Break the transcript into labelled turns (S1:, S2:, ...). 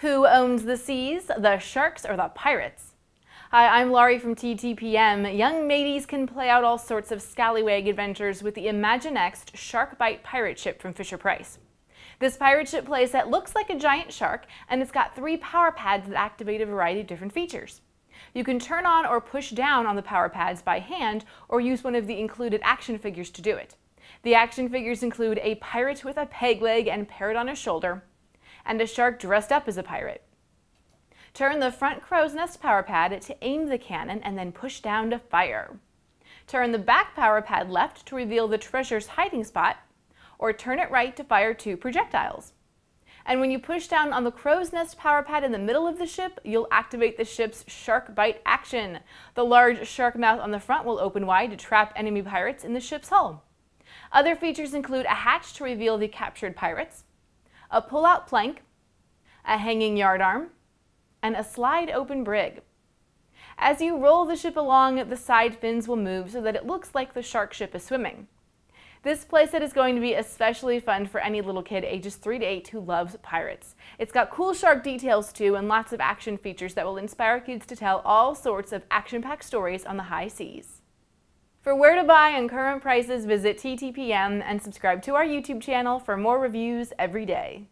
S1: Who owns the seas, the sharks or the pirates? Hi, I'm Laurie from TTPM. Young mateys can play out all sorts of scallywag adventures with the Imaginext Shark Bite pirate ship from Fisher-Price. This pirate ship playset looks like a giant shark and it's got three power pads that activate a variety of different features. You can turn on or push down on the power pads by hand or use one of the included action figures to do it. The action figures include a pirate with a peg leg and parrot on his shoulder, and a shark dressed up as a pirate. Turn the front crow's nest power pad to aim the cannon and then push down to fire. Turn the back power pad left to reveal the treasure's hiding spot, or turn it right to fire two projectiles. And when you push down on the crow's nest power pad in the middle of the ship, you'll activate the ship's shark bite action. The large shark mouth on the front will open wide to trap enemy pirates in the ship's hull. Other features include a hatch to reveal the captured pirates, a pull-out plank, a hanging yardarm, and a slide open brig. As you roll the ship along, the side fins will move so that it looks like the shark ship is swimming. This playset is going to be especially fun for any little kid ages 3 to 8 who loves pirates. It's got cool shark details too and lots of action features that will inspire kids to tell all sorts of action-packed stories on the high seas. For where to buy and current prices, visit TTPM and subscribe to our YouTube channel for more reviews every day.